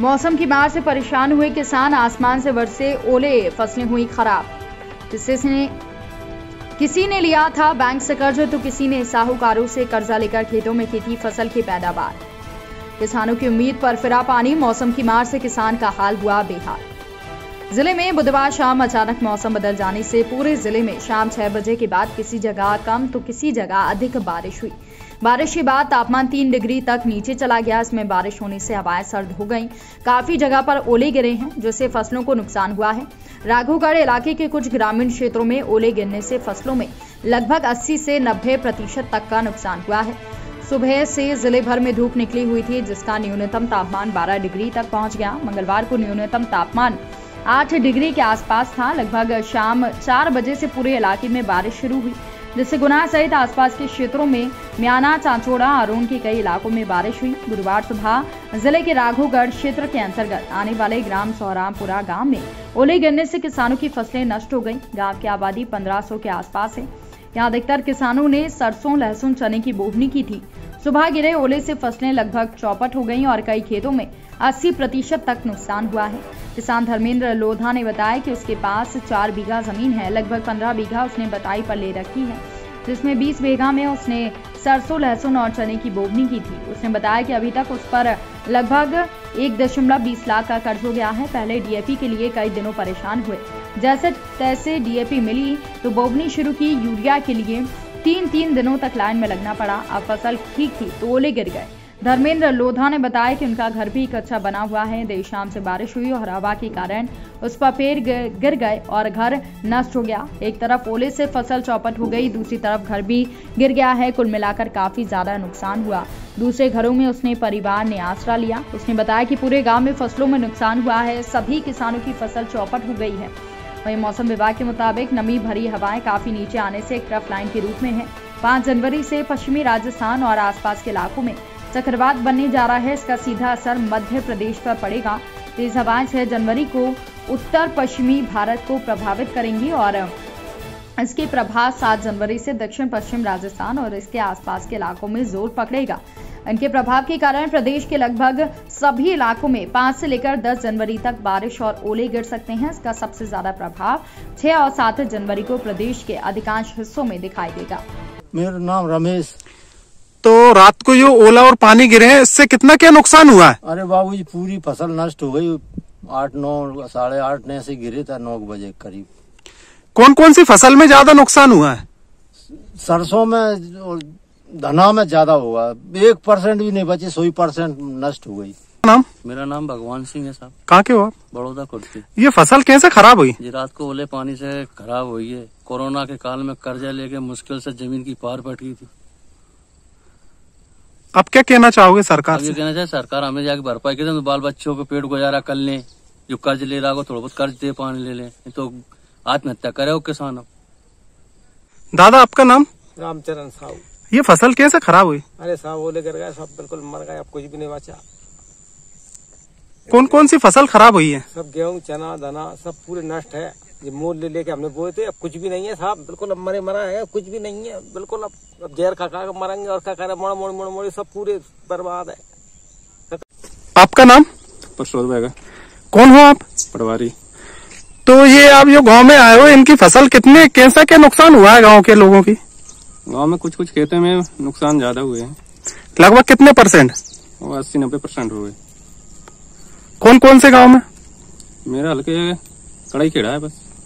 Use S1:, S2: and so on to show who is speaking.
S1: मौसम की मार से परेशान हुए किसान आसमान से बरसे ओले, फ़सलें हुई खराब। जिससे किसी ने लिया था बैंक से कर्ज तो किसी ने साहूकारों से कर्जा लेकर खेतों में की थी फ़सल की पैदावार। किसानों की उम्मीद पर फिरा पानी, मौसम की मार से किसान का हाल हुआ बेहाल। ज़िले में बुधवार शाम अचानक मौसम बदल जाने से पूरे ज़िले में शाम छह बजे के बाद किसी जगह कम तो किसी जगह अधिक बारिश हुई। बारिश के बाद तापमान तीन डिग्री तक नीचे चला गया। इसमें बारिश होने से हवाएँ सर्द हो गईं। काफ़ी जगह पर ओले गिरे हैं, जिससे फ़सलों को नुकसान हुआ है। राघोगढ़ इलाके के कुछ ग्रामीण क्षेत्रों में ओले गिरने से फ़सलों में लगभग 80 से 90 प्रतिशत तक का नुकसान हुआ है। सुबह से ज़िले भर में धूप निकली हुई थी, जिसका न्यूनतम तापमान 12 डिग्री तक पहुँच गया। मंगलवार को न्यूनतम तापमान आठ डिग्री के आसपास था। लगभग शाम चार बजे से पूरे इलाके में बारिश शुरू हुई, जिससे गुना सहित आसपास के क्षेत्रों में म्याना, चांचोड़ा अरुण के कई इलाकों में बारिश हुई। गुरुवार सुबह ज़िले के राघोगढ़ क्षेत्र के अंतर्गत आने वाले ग्राम सोहरामपुरा गाँव में ओले गिरने से किसानों की फ़सलें नष्ट हो गईं। गाँव की आबादी 1500 के आसपास है। यहाँ अधिकतर किसानों ने सरसों, लहसुन, चने की बोहनी की थी। सुबह गिरे ओले से फ़सलें लगभग चौपट हो गईं और कई खेतों में 80 प्रतिशत तक नुकसान हुआ है। किसान धर्मेंद्र लोधा ने बताया कि उसके पास चार बीघा ज़मीन है, लगभग 15 बीघा उसने बताई पर ले रखी है, जिसमें 20 बीघा में उसने सरसों, लहसुन और चने की बोवनी की थी। उसने बताया कि अभी तक उस पर लगभग एक दशमलव बीस लाख का कर्ज हो गया है। पहले डीएपी के लिए कई दिनों परेशान हुए। जैसे तैसे डीएपी मिली तो बोवनी शुरू की यूरिया के लिए तीन तीन दिनों तक लाइन में लगना पड़ा। अब फ़सल ठीक थी तो ओले गिर गए। धर्मेंद्र लोधा ने बताया कि उनका घर भी कच्चा बना हुआ है। देर शाम से बारिश हुई और हवा के कारण उस पर पेड़ गिर गए और घर नष्ट हो गया। एक तरफ़ ओले से फ़सल चौपट हो गई, दूसरी तरफ़ घर भी गिर गया है। कुल मिलाकर काफ़ी ज़्यादा नुकसान हुआ। दूसरे घरों में उसने परिवार ने आसरा लिया। उसने बताया कि पूरे गाँव में फ़सलों में नुकसान हुआ है। सभी किसानों की फ़सल चौपट हो गई है। वहीं मौसम विभाग के मुताबिक नमी भरी हवाएँ काफ़ी नीचे आने से एक ट्रफ लाइन के रूप में है। पाँच जनवरी से पश्चिमी राजस्थान और आसपास के इलाकों में चक्रवात बनने जा रहा है। इसका सीधा असर मध्य प्रदेश पर पड़ेगा। तेज हवाएँ छह जनवरी को उत्तर पश्चिमी भारत को प्रभावित करेंगी और इसके प्रभाव सात जनवरी से दक्षिण पश्चिम राजस्थान और इसके आसपास के इलाकों में ज़ोर पकड़ेगा। इनके प्रभाव के कारण प्रदेश के लगभग सभी इलाकों में पाँच से लेकर दस जनवरी तक बारिश और ओले गिर सकते हैं। इसका सबसे ज़्यादा प्रभाव छह और सात जनवरी को प्रदेश के अधिकांश हिस्सों में दिखाई देगा।
S2: मेरा नाम रमेश।
S3: तो रात को जो ओला और पानी गिरे हैं इससे कितना क्या नुकसान हुआ है?
S2: अरे बाबू जी पूरी फ़सल नष्ट हो गई। आठ नौ साढ़े आठ ने से गिरे था नौ बजे करीब।
S3: कौन कौन सी फ़सल में ज़्यादा नुकसान हुआ है?
S2: सरसों में और धना में ज़्यादा हुआ। एक परसेंट भी नहीं बची सौ परसेंट नष्ट हो गई।
S3: नाम?
S4: मेरा नाम भगवान सिंह है साहब।
S3: कहाँ के हो आप?
S4: बड़ौदा खुर्द की
S3: ये फ़सल कैसे खराब हुई?
S4: जी रात को ओले पानी से खराब हुई है। कोरोना के काल में कर्जा लेके मुश्किल से ज़मीन की पार बैठ गई थी।
S3: अब क्या कहना चाहोगे सरकार
S4: अब ये
S3: से?
S4: कहना चाहिए सरकार हमें जाके भरपाई करे तो बाल बच्चों को पेट गुजारा कर ले। जो कर्ज ले रहा हो थोड़ा बहुत कर्ज दे पानी ले ले। तो आत्महत्या करे हो किसान अब।
S3: दादा आपका नाम?
S5: रामचरण साहू।
S3: ये फ़सल कैसे खराब हुई?
S5: अरे साहब वो लेकर गए सब बिल्कुल मर गए अब कुछ भी नहीं बचा।
S3: कौन कौन सी फ़सल खराब हुई है?
S5: सब गेहूँ चना धना सब पूरे नष्ट है। ये मोल ले लेके हमने बोए थे अब कुछ भी नहीं है साहब बिल्कुल अब मरे मरा है कुछ भी नहीं है बिल्कुल अब अब जहर खा खा मरेंगे और क्या करे मोड़ मोड़ मोड़ मोड़ सब पूरे बर्बाद है।
S3: आपका नाम?
S6: परसोद बैगा।
S3: कौन हो आप?
S6: पटवारी।
S3: तो ये आप जो गाँव में आए हो इनकी फ़सल कितने कैसा क्या नुकसान हुआ है गाँव के लोगों की?
S6: गाँव में कुछ कुछ खेतों में नुकसान ज़्यादा हुए हैं।
S3: लगभग कितने परसेंट?
S6: अस्सी नब्बे परसेंट हुए
S3: कौन कौन से गाँव में?
S6: मेरा हल्के कड़ाई खेड़ा है बस।